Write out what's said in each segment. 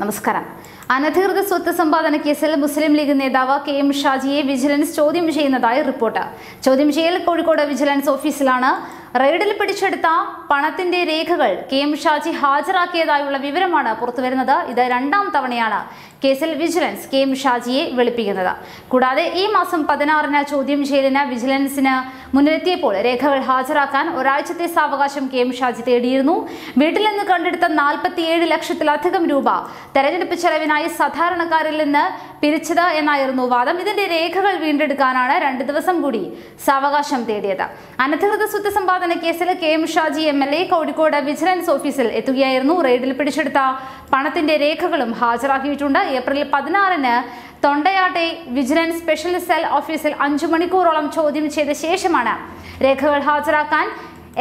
നമസ്കാരം. അനധികൃത സ്വത്ത് സമ്പാദന കേസിൽ മുസ്ലിം ലീഗ് നേതാവ് കെ എം ഷാജിയെ വിജിലൻസ് ചോദ്യം ചെയ്യുന്നതായി റിപ്പോർട്ട്. ചോദ്യം ചെയ്യൽ കോഴിക്കോട് വിജിലൻസ് ഓഫീസിലാണ് റെയ്ഡിൽ പിടിച്ചെടുത്ത പണത്തിന്റെ രേഖകൾ കെ എം ഷാജി ഹാജരാക്കിയതായുള്ള വിവരമാണ് പുറത്തുവരുന്നത്. ഇത് രണ്ടാം തവണയാണ് കേസിൽ വിജിലൻസ് കെ എം ഷാജിയെ വെളുപ്പിക്കുന്നത്. കൂടാതെ ഈ മാസം പതിനാറിന് ചോദ്യം ചെയ്യലിന് വിജിലൻസിന് മുന്നിലെത്തിയപ്പോൾ രേഖകൾ ഹാജരാക്കാൻ ഒരാഴ്ചത്തെ സാവകാശം കെ എം ഷാജി തേടിയിരുന്നു. വീട്ടിൽ നിന്ന് കണ്ടെടുത്ത നാൽപ്പത്തിയേഴ് ലക്ഷത്തിലധികം രൂപ തെരഞ്ഞെടുപ്പ് ചെലവിനായി സാധാരണക്കാരിൽ നിന്ന് പിരിച്ചത് എന്നായിരുന്നു വാദം. ഇതിന്റെ രേഖകൾ വീണ്ടെടുക്കാനാണ് രണ്ട് ദിവസം കൂടി സാവകാശം തേടിയത്. അനധികൃത സ്വത്ത് സമ്പാദന കേസിൽ K M Shaji M L A Kozhikode vigilance ഓഫീസിൽ എത്തുകയായിരുന്നു. റെയ്ഡിൽ പിടിച്ചെടുത്ത പണത്തിന്റെ രേഖകളും ഹാജരാക്കിയിട്ടുണ്ട്. ഏപ്രിൽ പതിനാറിന് തൊണ്ടയാട്ടെ വിജിലൻസ് സ്പെഷ്യൽ സെൽ ഓഫീസിൽ അഞ്ചു മണിക്കൂറോളം ചോദ്യം ചെയ്ത ശേഷമാണ് രേഖകൾ ഹാജരാക്കാൻ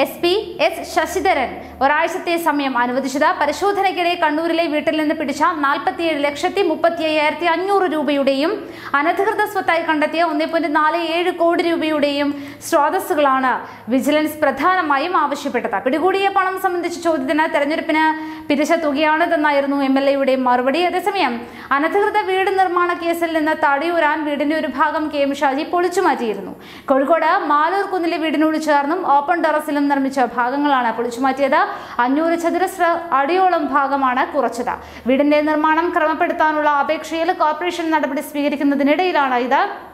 എസ് പി എസ് ശശിധരൻ ഒരാഴ്ചത്തെ സമയം അനുവദിച്ചത്. പരിശോധനയ്ക്കിടെ കണ്ണൂരിലെ വീട്ടിൽ നിന്ന് പിടിച്ച നാൽപ്പത്തിയേഴ് ലക്ഷത്തി മുപ്പത്തി അയ്യായിരത്തി അഞ്ഞൂറ് രൂപയുടെയും അനധികൃത സ്വത്തായി കണ്ടെത്തിയ ഒന്നേ പോയിന്റ് നാല് ഏഴ് കോടി രൂപയുടെയും സ്രോതസ്സുകളാണ് വിജിലൻസ് പ്രധാനമായും ആവശ്യപ്പെട്ടത്. പിടികൂടിയ പണം സംബന്ധിച്ച ചോദ്യത്തിന് തെരഞ്ഞെടുപ്പിന് പിരിച്ച തുകയാണിതെന്നായിരുന്നു എം എൽ എയുടെ മറുപടി. അതേസമയം അനധികൃത വീട് നിർമ്മാണ കേസിൽ നിന്ന് തടിയൂരാൻ വീടിന്റെ ഒരു ഭാഗം കെ എം ഷാജി പൊളിച്ചു മാറ്റിയിരുന്നു. കോഴിക്കോട് മാലൂർ കുന്നിലെ വീടിനോട് ചേർന്നും ഓപ്പൺ ടെറസിലും നിർമ്മിച്ച ഭാഗങ്ങളാണ് പൊളിച്ചു മാറ്റിയത്. അഞ്ഞൂറ് ചതുരശ്ര അടിയോളം ഭാഗമാണ് കുറച്ചത്. വീടിന്റെ നിർമ്മാണം ക്രമപ്പെടുത്താനുള്ള അപേക്ഷയിൽ കോർപ്പറേഷൻ നടപടി സ്വീകരിക്കുന്നതിനിടയിലാണ് ഇത്.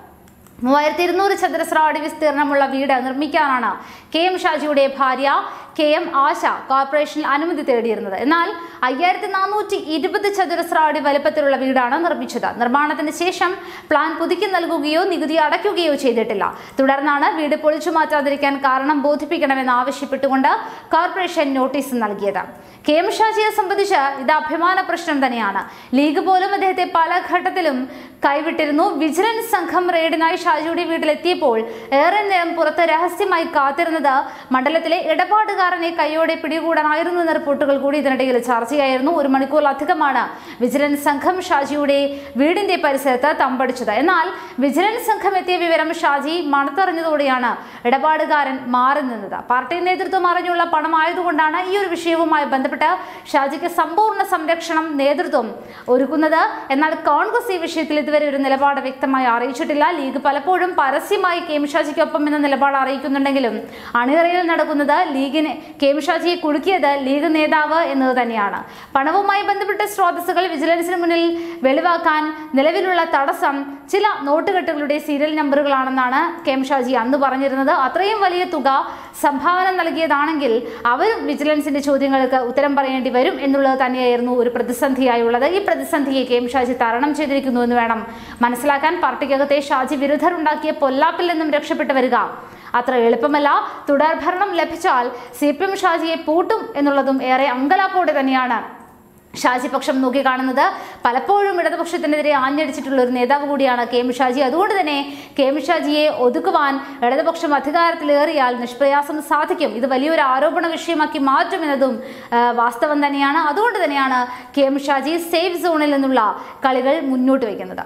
മൂവായിരത്തി ഇരുന്നൂറ് ചതുരശ്ര അടി വിസ്തീർണമുള്ള വീട് നിർമ്മിക്കാനാണ് കെ എം ഷാജിയുടെ ഭാര്യ കെ എം ആശ കോർപ്പറേഷനിൽ അനുമതി തേടിയിരുന്നത്. എന്നാൽ അയ്യായിരത്തി നാനൂറ്റി ഇരുപത് ചതുരശ്ര അടി വലുപ്പത്തിലുള്ള വീടാണ് നിർമ്മിച്ചത്. നിർമ്മാണത്തിന് ശേഷം പ്ലാൻ പുതുക്കി നൽകുകയോ നികുതി അടയ്ക്കുകയോ ചെയ്തിട്ടില്ല. തുടർന്നാണ് വീട് പൊളിച്ചു മാറ്റാതിരിക്കാൻ കാരണം ബോധിപ്പിക്കണമെന്ന് ആവശ്യപ്പെട്ടുകൊണ്ട് കോർപ്പറേഷൻ നോട്ടീസ് നൽകിയത്. കെ എം ഷാജിയെ സംബന്ധിച്ച് ഇത് അഭിമാന പ്രശ്നം തന്നെയാണ്. ലീഗ് പോലും അദ്ദേഹത്തെ പല ഘട്ടത്തിലും കൈവിട്ടിരുന്നു. വിജിലൻസ് സംഘം റെയ്ഡിനായി ഷാജിയുടെ വീട്ടിലെത്തിയപ്പോൾ ഏറെ നേരം പുറത്ത് രഹസ്യമായി കാത്തിരുന്നത് മണ്ഡലത്തിലെ ഇടപാടുകാരനെ കൈയോടെ പിടികൂടാനായിരുന്നു എന്ന റിപ്പോർട്ടുകൾ കൂടി ഇതിനിടയിൽ ചർച്ചയായിരുന്നു. ഒരു മണിക്കൂറിലധികമാണ് വിജിലൻസ് സംഘം ഷാജിയുടെ വീടിന്റെ പരിസരത്ത് തമ്പടിച്ചത്. എന്നാൽ വിജിലൻസ് സംഘം എത്തിയ വിവരം ഷാജി മണത്തറിഞ്ഞതോടെയാണ് ഇടപാടുകാരൻ മാറി നിന്നത്. പാർട്ടി നേതൃത്വം അറിഞ്ഞുള്ള പണമായതുകൊണ്ടാണ് ഈ ഒരു വിഷയവുമായി ബന്ധപ്പെട്ട് ഷാജിക്ക് സമ്പൂർണ സംരക്ഷണം നേതൃത്വം ഒരുക്കുന്നത്. എന്നാൽ കോൺഗ്രസ് ഈ വിഷയത്തിൽ ഇതുവരെ ഒരു നിലപാട് വ്യക്തമായി അറിയിച്ചിട്ടില്ല. ലീഗ് പലപ്പോഴും പരസ്യമായി കെ എം ഷാജിക്കൊപ്പം എന്ന നിലപാട് അറിയിക്കുന്നുണ്ടെങ്കിലും അണിയറയിൽ നടക്കുന്നത് ലീഗിനെ കെ എം ഷാജിയെ കുടുക്കിയത് ലീഗ് നേതാവ് എന്നത് തന്നെയാണ്. പണവുമായി ബന്ധപ്പെട്ട സ്രോതസ്സുകൾ വിജിലൻസിന് മുന്നിൽ വെളിവാക്കാൻ നിലവിലുള്ള തടസ്സം ചില നോട്ടുകെട്ടുകളുടെ സീരിയൽ നമ്പറുകളാണെന്നാണ് കെ എം ഷാജി അന്ന് പറഞ്ഞിരുന്നത്. അത്രയും വലിയ തുക സംഭാവന നൽകിയതാണെങ്കിൽ അവരും വിജിലൻസിന്റെ ചോദ്യങ്ങൾക്ക് ഉത്തരം പറയേണ്ടി വരും എന്നുള്ളത് തന്നെയായിരുന്നു ഒരു പ്രതിസന്ധിയായുള്ളത്. ഈ പ്രതിസന്ധിയെ കെ എം ഷാജി തരണം ചെയ്തിരിക്കുന്നു എന്ന് വേണം മനസ്സിലാക്കാൻ. പാർട്ടിക്കകത്തെ ഷാജി വിരുദ്ധരുണ്ടാക്കിയ പൊല്ലാപ്പിൽ നിന്നും രക്ഷപ്പെട്ടു വരിക. അത്ര എളുപ്പമല്ല. തുടർഭരണം ലഭിച്ചാൽ സി പി എം ഷാജിയെ പൂട്ടും എന്നുള്ളതും ഏറെ അങ്കലാപ്പോടെ തന്നെയാണ്. ഷാജി പക്ഷം നോക്കിക്കാണുന്നത്. പലപ്പോഴും ഇടതുപക്ഷത്തിനെതിരെ ആഞ്ഞടിച്ചിട്ടുള്ള ഒരു നേതാവ് കൂടിയാണ് കെ എം ഷാജി. അതുകൊണ്ട് തന്നെ കെ എം ഷാജിയെ ഒതുക്കുവാൻ ഇടതുപക്ഷം അധികാരത്തിലേറിയാൽ നിഷ്പ്രയാസം സാധിക്കും. ഇത് വലിയൊരു ആരോപണ വിഷയമാക്കി മാറ്റുമെന്നതും വാസ്തവം തന്നെയാണ്. അതുകൊണ്ട് തന്നെയാണ് കെ എം ഷാജി സേഫ് സോണിൽ നിന്നുള്ള കളികൾ മുന്നോട്ട് വയ്ക്കുന്നത്.